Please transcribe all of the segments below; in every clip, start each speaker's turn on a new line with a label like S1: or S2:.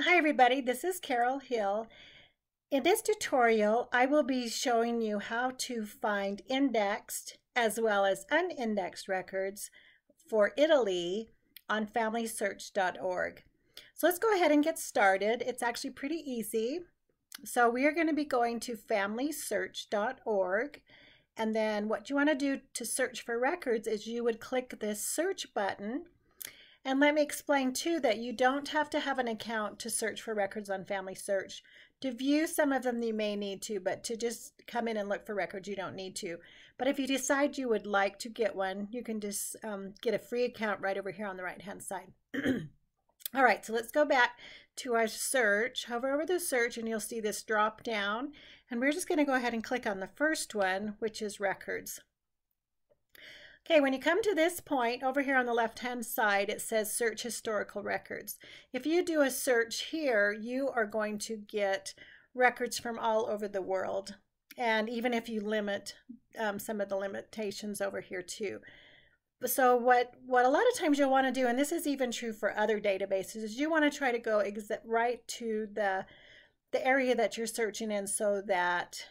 S1: Hi everybody, this is Carol Hill. In this tutorial, I will be showing you how to find indexed as well as unindexed records for Italy on FamilySearch.org. So let's go ahead and get started. It's actually pretty easy. So we are going to be going to FamilySearch.org and then what you want to do to search for records is you would click this search button and let me explain too that you don't have to have an account to search for records on Family Search. To view some of them you may need to, but to just come in and look for records you don't need to. But if you decide you would like to get one, you can just um, get a free account right over here on the right hand side. All right, so let's go back to our search. Hover over the search and you'll see this drop down. And we're just going to go ahead and click on the first one, which is records. Okay, when you come to this point over here on the left hand side, it says search historical records. If you do a search here, you are going to get records from all over the world. And even if you limit um, some of the limitations over here too. So what, what a lot of times you'll want to do, and this is even true for other databases, is you want to try to go right to the, the area that you're searching in so that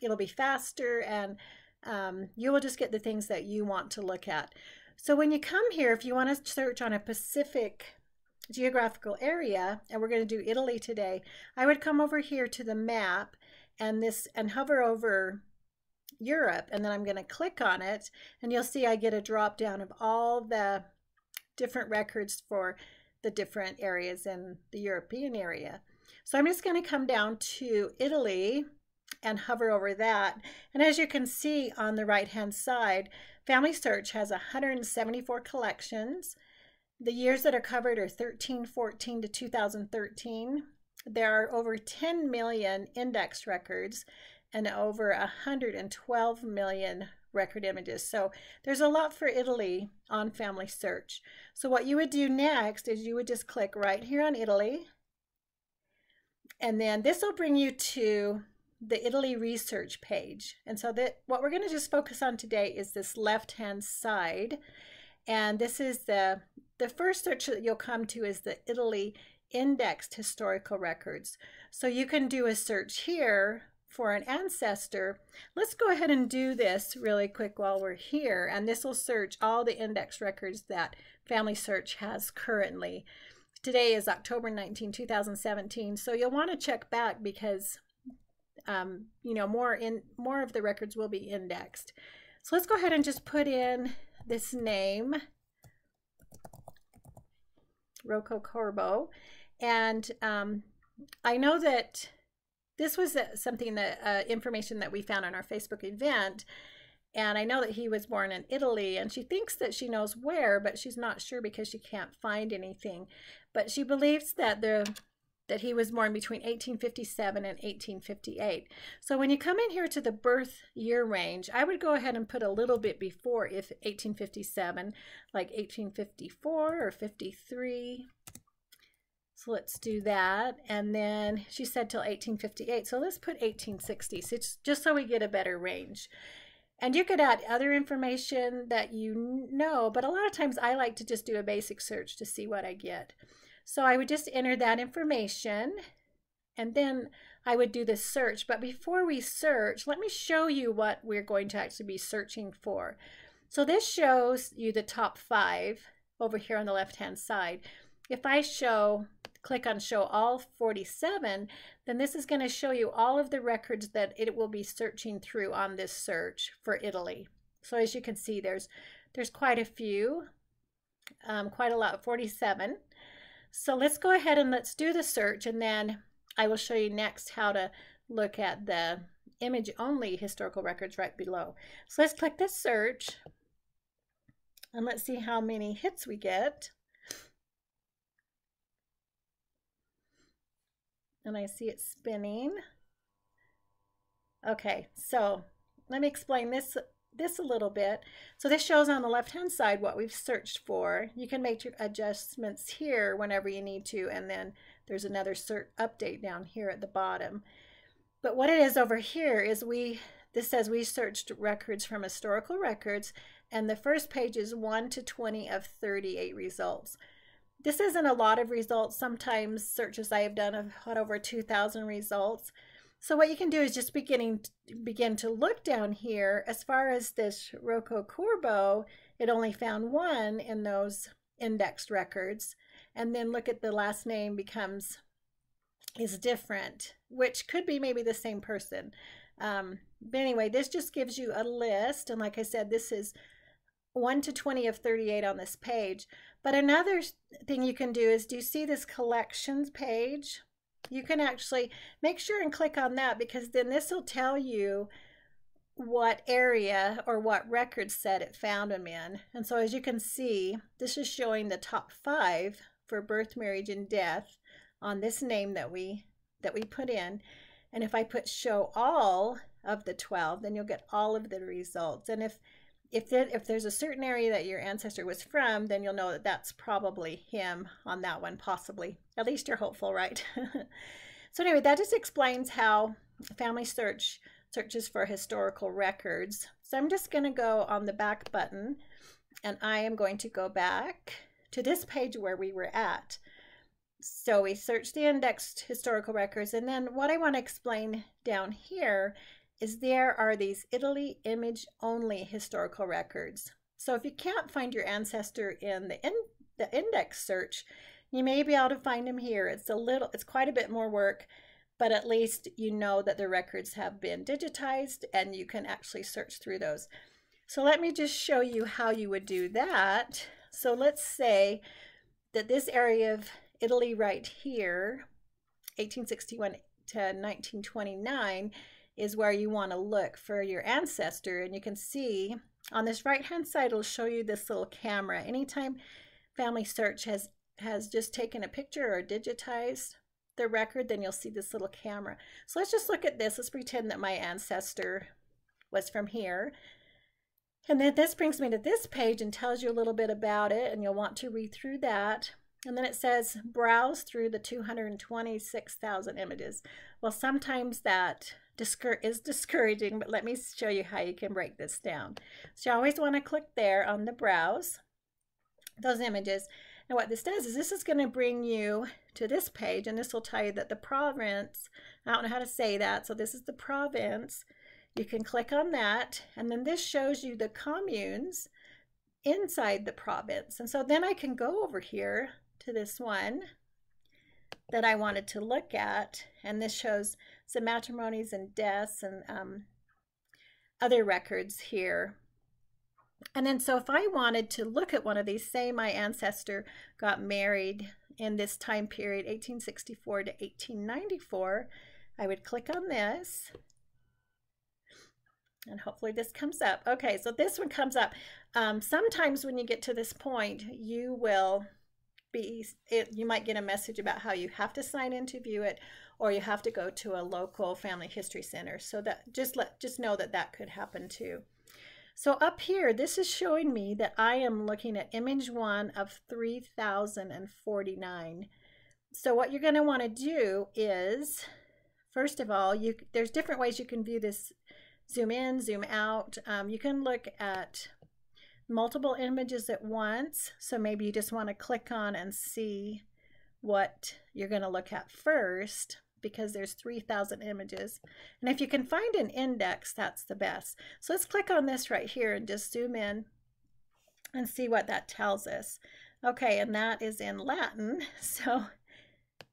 S1: it'll be faster and um, you will just get the things that you want to look at. So when you come here, if you want to search on a Pacific geographical area, and we're going to do Italy today, I would come over here to the map and this and hover over Europe, and then I'm going to click on it, and you'll see I get a drop down of all the different records for the different areas in the European area. So I'm just going to come down to Italy and hover over that. And as you can see on the right hand side, Family Search has 174 collections. The years that are covered are 1314 to 2013. There are over 10 million index records and over 112 million record images. So there's a lot for Italy on Family Search. So what you would do next is you would just click right here on Italy. And then this will bring you to the Italy research page. And so that what we're going to just focus on today is this left-hand side. And this is the, the first search that you'll come to is the Italy indexed historical records. So you can do a search here for an ancestor. Let's go ahead and do this really quick while we're here. And this will search all the index records that Family Search has currently. Today is October 19, 2017. So you'll want to check back because um, you know, more in more of the records will be indexed. So let's go ahead and just put in this name, Rocco Corbo. And um, I know that this was something that uh, information that we found on our Facebook event. And I know that he was born in Italy, and she thinks that she knows where, but she's not sure because she can't find anything. But she believes that the that he was born between 1857 and 1858. So when you come in here to the birth year range, I would go ahead and put a little bit before if 1857, like 1854 or 53. So let's do that. And then she said till 1858. So let's put 1860, so just so we get a better range. And you could add other information that you know, but a lot of times I like to just do a basic search to see what I get. So I would just enter that information and then I would do the search. But before we search, let me show you what we're going to actually be searching for. So this shows you the top five over here on the left-hand side. If I show, click on show all 47, then this is going to show you all of the records that it will be searching through on this search for Italy. So as you can see, there's there's quite a few, um, quite a lot, 47. So let's go ahead and let's do the search and then I will show you next how to look at the image only historical records right below. So let's click this search and let's see how many hits we get. And I see it spinning. Okay, so let me explain this this a little bit. So this shows on the left-hand side what we've searched for. You can make your adjustments here whenever you need to, and then there's another cert update down here at the bottom. But what it is over here is we, this says we searched records from historical records, and the first page is 1 to 20 of 38 results. this isn't a lot of results. Sometimes searches I have done have had over 2,000 results. So what you can do is just beginning begin to look down here. As far as this Rocco Corbo, it only found one in those indexed records. And then look at the last name becomes is different, which could be maybe the same person. Um, but anyway, this just gives you a list. And like I said, this is 1 to 20 of 38 on this page. But another thing you can do is, do you see this collections page? You can actually make sure and click on that because then this will tell you what area or what record set it found them in. And so as you can see, this is showing the top five for birth, marriage, and death on this name that we that we put in. And if I put show all of the 12, then you'll get all of the results. And if if, there, if there's a certain area that your ancestor was from, then you'll know that that's probably him on that one, possibly. At least you're hopeful, right? so anyway, that just explains how Family Search searches for historical records. So I'm just going to go on the back button, and I am going to go back to this page where we were at. So we searched the indexed historical records, and then what I want to explain down here is there are these Italy image only historical records. So if you can't find your ancestor in the, in, the index search, you may be able to find them here. It's a little, it's quite a bit more work, but at least you know that the records have been digitized and you can actually search through those. So let me just show you how you would do that. So let's say that this area of Italy right here, 1861 to 1929, is where you want to look for your ancestor. And you can see on this right hand side, it'll show you this little camera. Anytime Family Search has, has just taken a picture or digitized the record, then you'll see this little camera. So let's just look at this. Let's pretend that my ancestor was from here. And then this brings me to this page and tells you a little bit about it, and you'll want to read through that. And then it says, browse through the 226,000 images. Well, sometimes that discour is discouraging, but let me show you how you can break this down. So you always want to click there on the browse, those images. And what this does is this is going to bring you to this page, and this will tell you that the province, I don't know how to say that, so this is the province. You can click on that, and then this shows you the communes inside the province. And so then I can go over here to this one that I wanted to look at, and this shows some matrimonies and deaths and um, other records here. And then so if I wanted to look at one of these, say my ancestor got married in this time period, 1864 to 1894, I would click on this. And hopefully this comes up. Okay, so this one comes up. Um, sometimes when you get to this point, you will be, it, you might get a message about how you have to sign in to view it or you have to go to a local family history center. So that just let just know that that could happen too. So up here, this is showing me that I am looking at image one of 3049. So what you're going to want to do is, first of all, you there's different ways you can view this zoom in, zoom out. Um, you can look at multiple images at once. So maybe you just want to click on and see what you're going to look at first because there's 3,000 images. And if you can find an index, that's the best. So let's click on this right here and just zoom in and see what that tells us. Okay, and that is in Latin. So,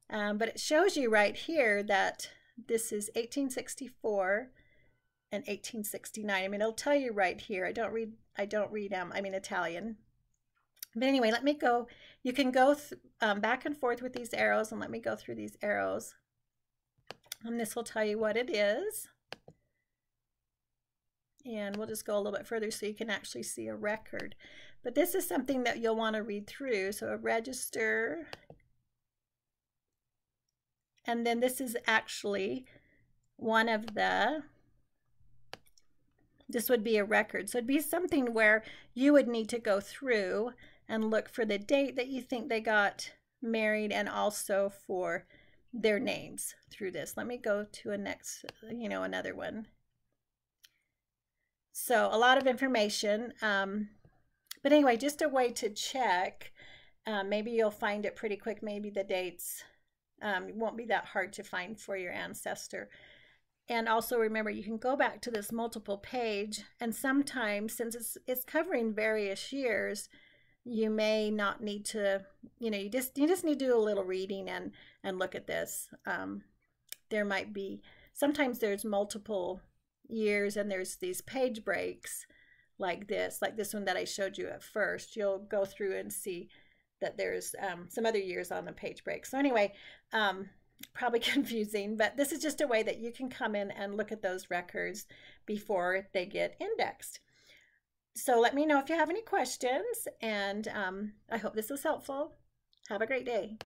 S1: um, but it shows you right here that this is 1864 and 1869. I mean, it'll tell you right here. I don't read, I don't read, um, I mean, Italian. But anyway, let me go. You can go um, back and forth with these arrows and let me go through these arrows. And this will tell you what it is. And we'll just go a little bit further so you can actually see a record. But this is something that you'll want to read through. So a register. And then this is actually one of the, this would be a record. So it'd be something where you would need to go through and look for the date that you think they got married and also for their names through this. Let me go to a next, you know, another one. So a lot of information. Um, but anyway, just a way to check uh, maybe you'll find it pretty quick. Maybe the dates um, won't be that hard to find for your ancestor. And also remember, you can go back to this multiple page, and sometimes, since it's, it's covering various years, you may not need to, you know, you just you just need to do a little reading and and look at this. Um, there might be sometimes there's multiple years and there's these page breaks like this, like this one that I showed you at first. You'll go through and see that there's um, some other years on the page break. So anyway, um, probably confusing, but this is just a way that you can come in and look at those records before they get indexed. So let me know if you have any questions, and um, I hope this was helpful. Have a great day.